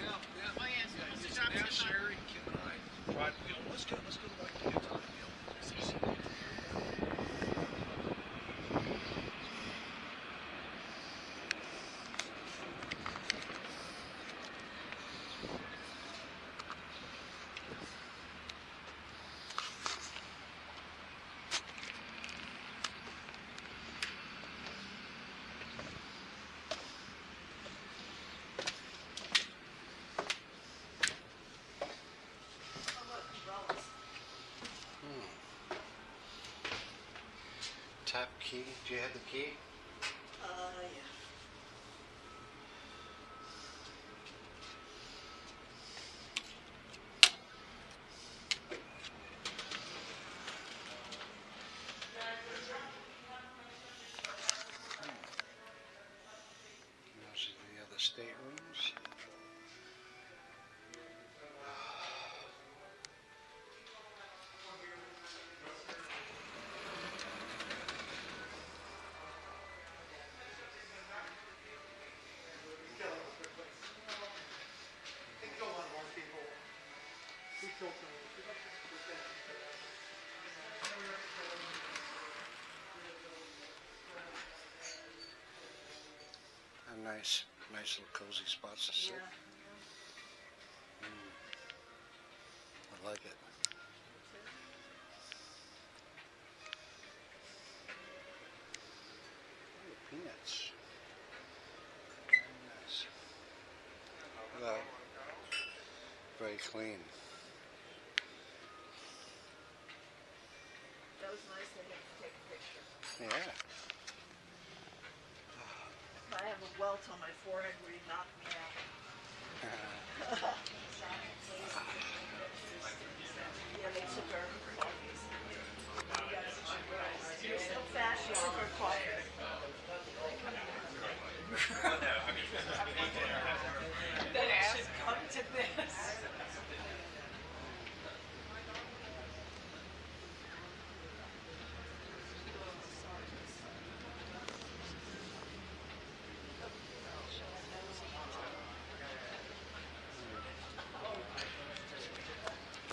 Yeah, yeah. Oh. Yeah, now Sherry, Kim, and I tried, you know, let's go, let's go to Waikiki time, you know. Top key. Do you have the key? Uh, yeah. A nice, nice little cozy spots to sit. Yeah. I like it. Ooh, peanuts. Very nice. Well, very clean. That was nice of him to take a picture. Yeah. On my forehead where he knocked me out. Yeah, they took so fast, took coffee.